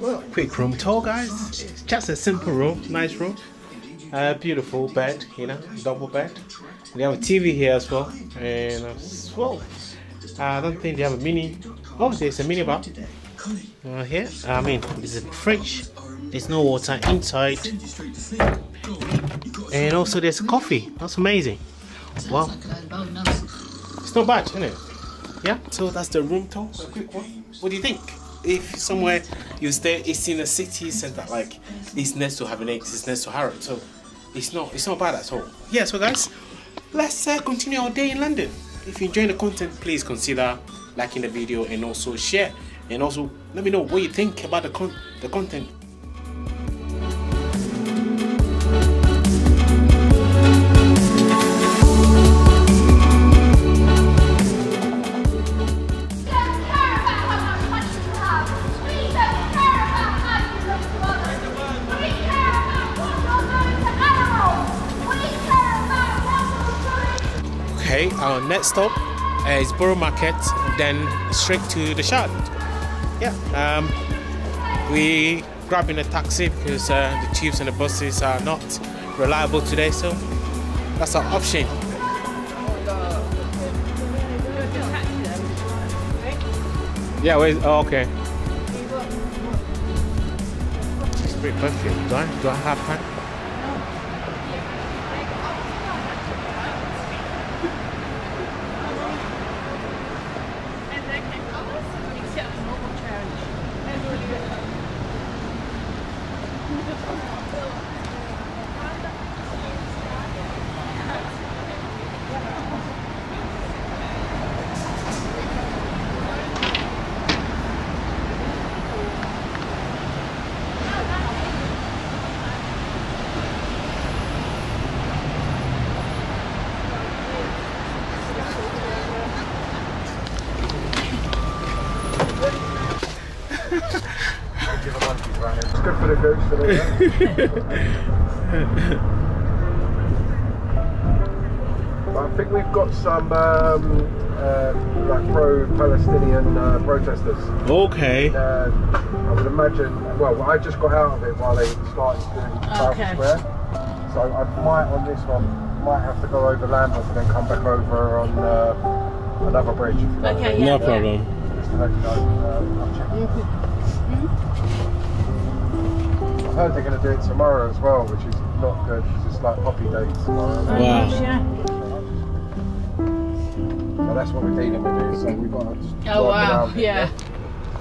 Well, quick room tour, guys. It's just a simple room, nice room. Uh, beautiful bed, you know, double bed. They have a TV here as well, and as well, I don't think they have a mini. Oh, there's a mini bar uh, here. I mean, there's a fridge. There's no water inside, and also there's coffee. That's amazing. Wow, it's not bad, isn't it? Yeah. So that's the room tour. A quick one. What do you think? If somewhere you stay it's in a city center like it's next to Harvey Nicks it's next to Harrods so it's not it's not bad at all. Yeah so guys let's uh, continue our day in London. If you enjoy the content please consider liking the video and also share. And also let me know what you think about the con the content next stop is Borough Market then straight to the Shard. Yeah um, we grabbing a taxi because uh, the tubes and the buses are not reliable today so that's our option. Yeah wait oh, okay. It's pretty perfume do I, do I have time good for the goose for the I think we've got some um, uh, like pro-Palestinian uh, protesters. okay Uh, I would imagine. Well, I just got out of it while they started doing Trafalgar Okay. Square, so I might on this one might have to go over Lambeth and then come back over on uh, another bridge. if you know what I Okay, yeah. no problem Just to let you know. I'll check. I heard they're going to do it tomorrow as well, which is not good because it's like poppy days tomorrow. Oh, Wow. yeah. But that's what we're dealing with, so we've got to just Oh, wow, around it, yeah.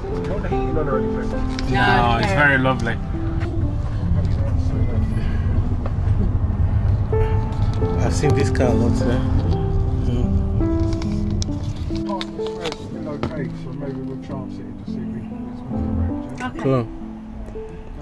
You want the heating on or anything? no it's very lovely I've seen this car a lot today. Parliament Square's still okay, so maybe we'll chance it to see if we can get some correct. Yeah? Okay. Cool.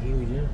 It's huge, yeah.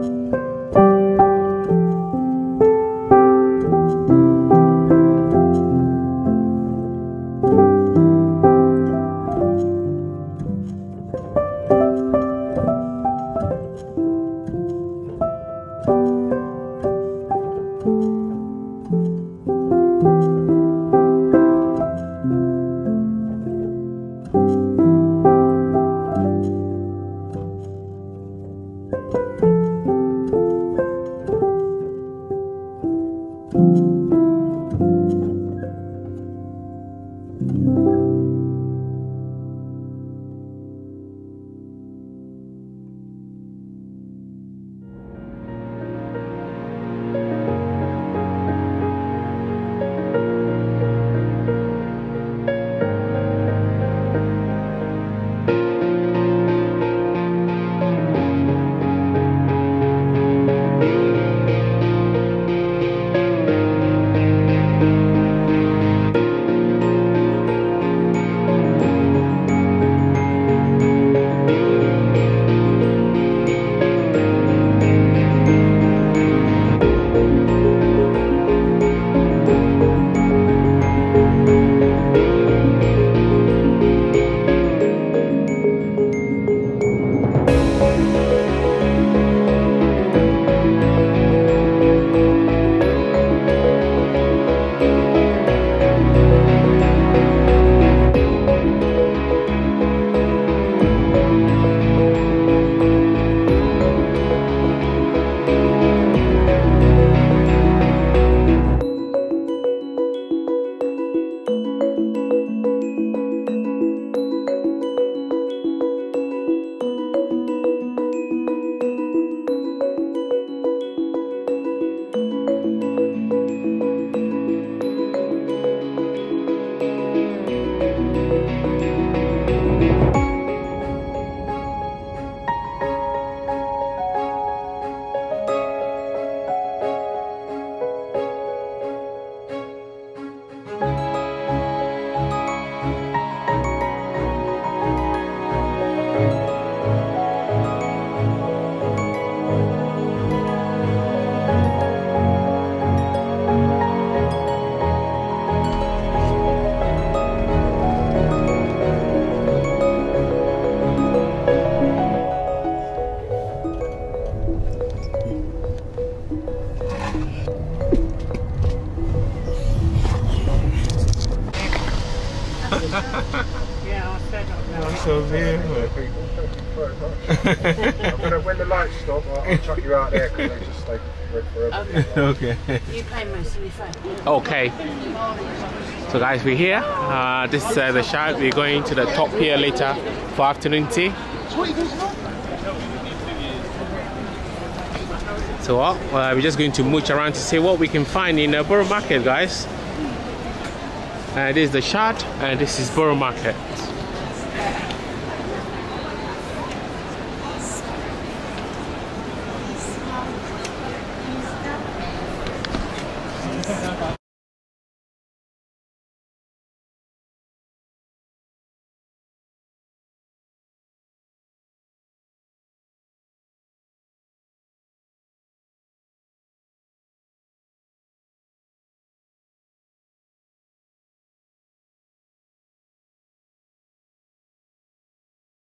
Yeah, I'm gonna, when the lights stop, I'll, I'll chuck you out there because they just stay red forever. okay. You pay most of your phone. Okay. So guys, we're here. Uh, this is uh, the shop. We're going to the top here later for afternoon tea. So what? Uh, we're just going to mooch around to see what we can find in uh, Borough Market, guys. Uh, this is the shard, and this is Borough Market.